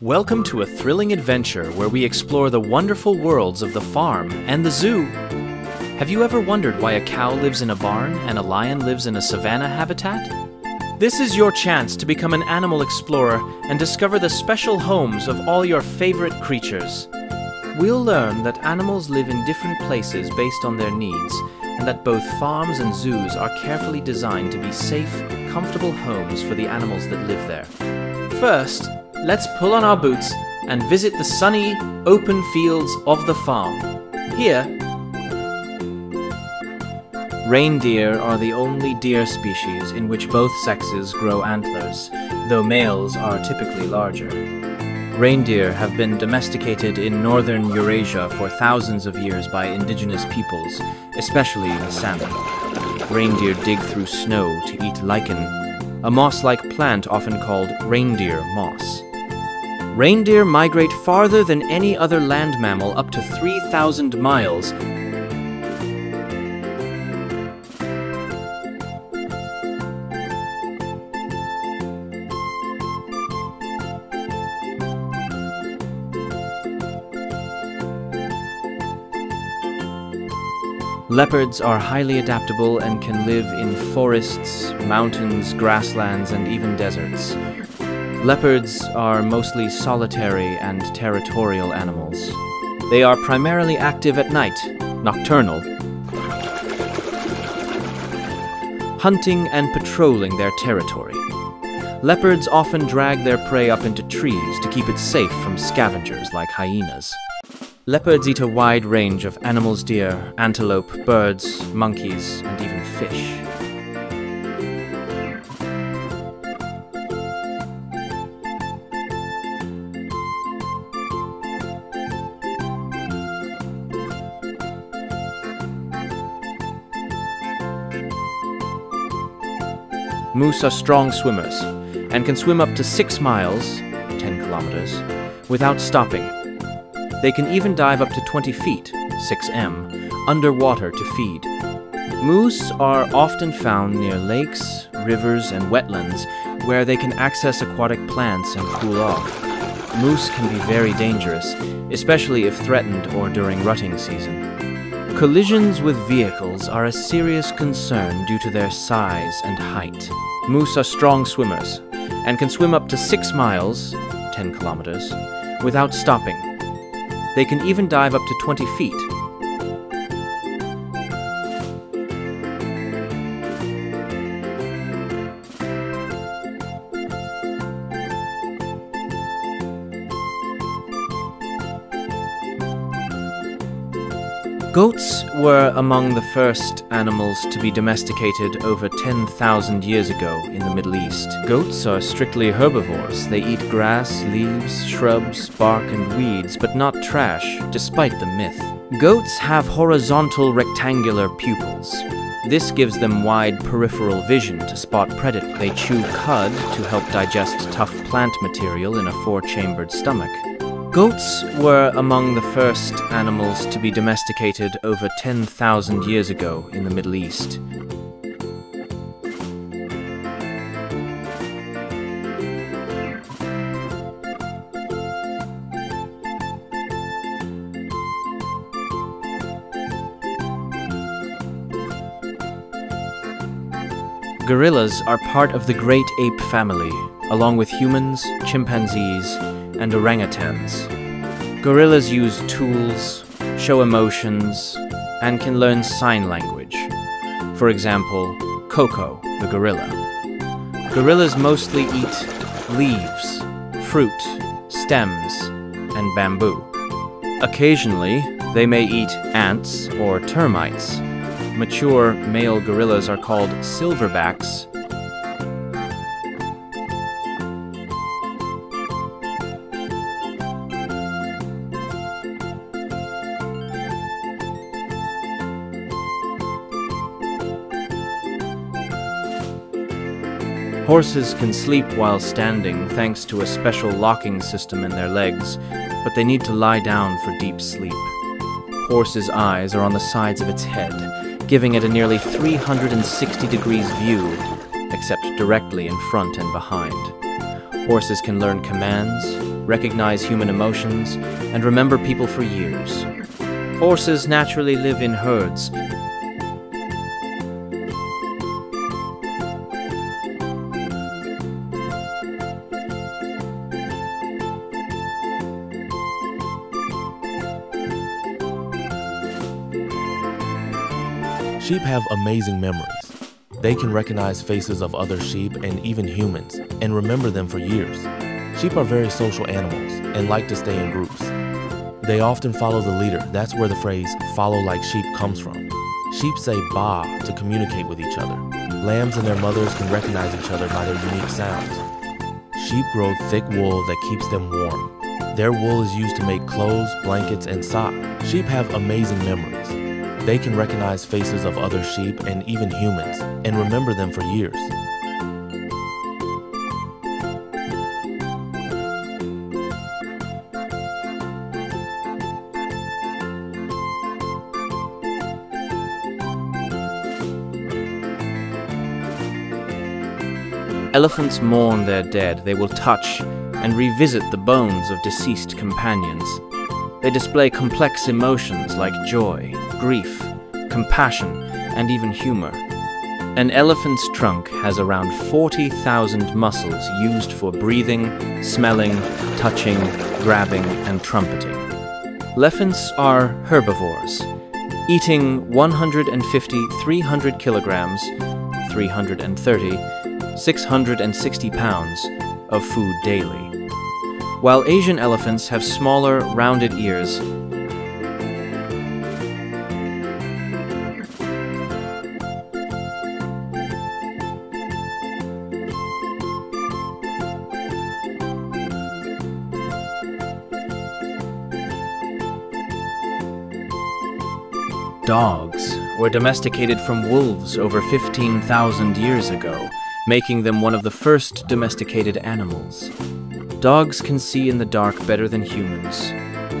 Welcome to a thrilling adventure where we explore the wonderful worlds of the farm and the zoo. Have you ever wondered why a cow lives in a barn and a lion lives in a savanna habitat? This is your chance to become an animal explorer and discover the special homes of all your favorite creatures. We'll learn that animals live in different places based on their needs, and that both farms and zoos are carefully designed to be safe, comfortable homes for the animals that live there. First, let's pull on our boots and visit the sunny, open fields of the farm. Here, reindeer are the only deer species in which both sexes grow antlers, though males are typically larger. Reindeer have been domesticated in northern Eurasia for thousands of years by indigenous peoples, especially the Sami. Reindeer dig through snow to eat lichen, a moss like plant often called reindeer moss. Reindeer migrate farther than any other land mammal up to 3,000 miles. Leopards are highly adaptable and can live in forests, mountains, grasslands, and even deserts. Leopards are mostly solitary and territorial animals. They are primarily active at night, nocturnal, hunting and patrolling their territory. Leopards often drag their prey up into trees to keep it safe from scavengers like hyenas. Leopards eat a wide range of animals deer, antelope, birds, monkeys, and even fish. Moose are strong swimmers and can swim up to 6 miles, 10 kilometers, without stopping. They can even dive up to 20 feet, 6m, underwater to feed. Moose are often found near lakes, rivers, and wetlands where they can access aquatic plants and cool off. Moose can be very dangerous, especially if threatened or during rutting season. Collisions with vehicles are a serious concern due to their size and height. Moose are strong swimmers and can swim up to 6 miles, 10 kilometers, without stopping. They can even dive up to 20 feet. Goats were among the first animals to be domesticated over 10,000 years ago in the Middle East. Goats are strictly herbivores. They eat grass, leaves, shrubs, bark, and weeds, but not trash, despite the myth. Goats have horizontal rectangular pupils. This gives them wide peripheral vision to spot predators. They chew cud to help digest tough plant material in a four-chambered stomach. Goats were among the first animals to be domesticated over 10,000 years ago in the Middle East. Gorillas are part of the great ape family, along with humans, chimpanzees, and orangutans. Gorillas use tools, show emotions, and can learn sign language. For example, Koko, the gorilla. Gorillas mostly eat leaves, fruit, stems, and bamboo. Occasionally, they may eat ants or termites. Mature male gorillas are called silverbacks Horses can sleep while standing thanks to a special locking system in their legs, but they need to lie down for deep sleep. Horse's eyes are on the sides of its head, giving it a nearly 360 degrees view, except directly in front and behind. Horses can learn commands, recognize human emotions, and remember people for years. Horses naturally live in herds. Sheep have amazing memories. They can recognize faces of other sheep and even humans and remember them for years. Sheep are very social animals and like to stay in groups. They often follow the leader. That's where the phrase follow like sheep comes from. Sheep say ba to communicate with each other. Lambs and their mothers can recognize each other by their unique sounds. Sheep grow thick wool that keeps them warm. Their wool is used to make clothes, blankets, and socks. Sheep have amazing memories. They can recognize faces of other sheep and even humans and remember them for years. Elephants mourn their dead. They will touch and revisit the bones of deceased companions. They display complex emotions like joy, grief, compassion, and even humor. An elephant's trunk has around 40,000 muscles used for breathing, smelling, touching, grabbing, and trumpeting. Elephants are herbivores, eating 150 300 kilograms, 330, 660 pounds of food daily. While Asian elephants have smaller, rounded ears Dogs were domesticated from wolves over 15,000 years ago, making them one of the first domesticated animals. Dogs can see in the dark better than humans,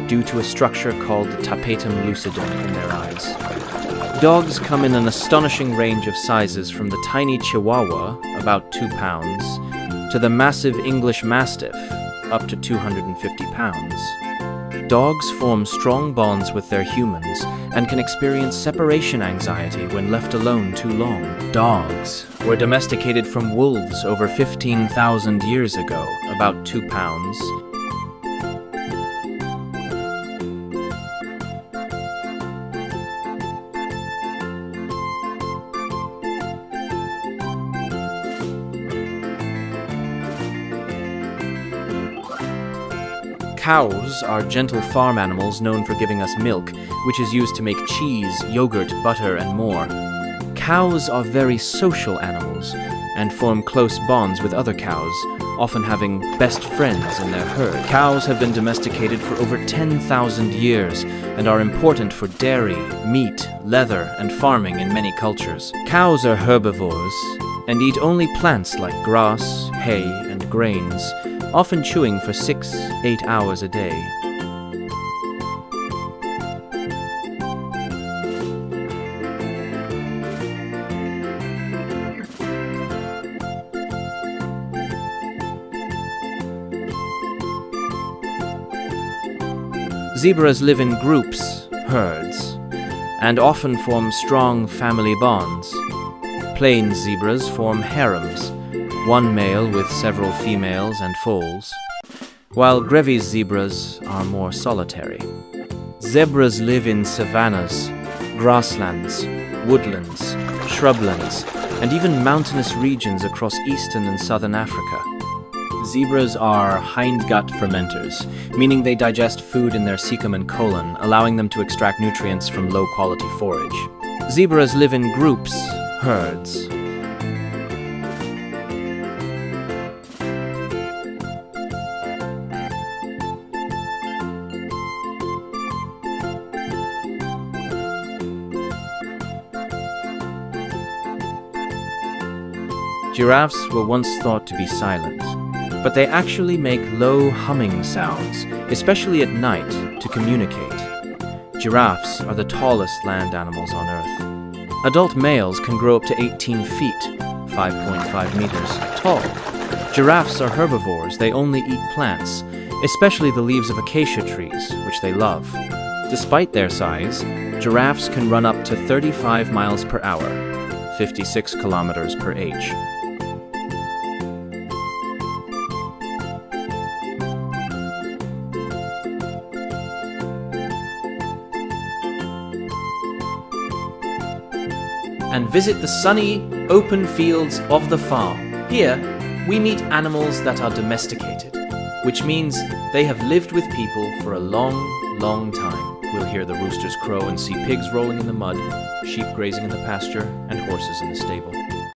due to a structure called the tapetum lucidum in their eyes. Dogs come in an astonishing range of sizes from the tiny Chihuahua, about 2 pounds, to the massive English Mastiff, up to 250 pounds. Dogs form strong bonds with their humans and can experience separation anxiety when left alone too long. Dogs were domesticated from wolves over 15,000 years ago, about 2 pounds. Cows are gentle farm animals known for giving us milk, which is used to make cheese, yogurt, butter, and more. Cows are very social animals and form close bonds with other cows, often having best friends in their herd. Cows have been domesticated for over 10,000 years and are important for dairy, meat, leather, and farming in many cultures. Cows are herbivores and eat only plants like grass, hay, and grains, often chewing for six, eight hours a day. Zebras live in groups, herds, and often form strong family bonds. Plains zebras form harems, one male with several females and foals, while Grevy's zebras are more solitary. Zebras live in savannas, grasslands, woodlands, shrublands, and even mountainous regions across eastern and southern Africa. Zebras are hindgut fermenters, meaning they digest food in their cecum and colon, allowing them to extract nutrients from low quality forage. Zebras live in groups, herds. Giraffes were once thought to be silent, but they actually make low humming sounds, especially at night, to communicate. Giraffes are the tallest land animals on Earth. Adult males can grow up to 18 feet, 5.5 meters, tall. Giraffes are herbivores, they only eat plants, especially the leaves of acacia trees, which they love. Despite their size, giraffes can run up to 35 miles per hour, 56 kilometers per age. And visit the sunny, open fields of the farm. Here, we meet animals that are domesticated, which means they have lived with people for a long, long time. We'll hear the roosters crow and see pigs rolling in the mud, sheep grazing in the pasture, and horses in the stable.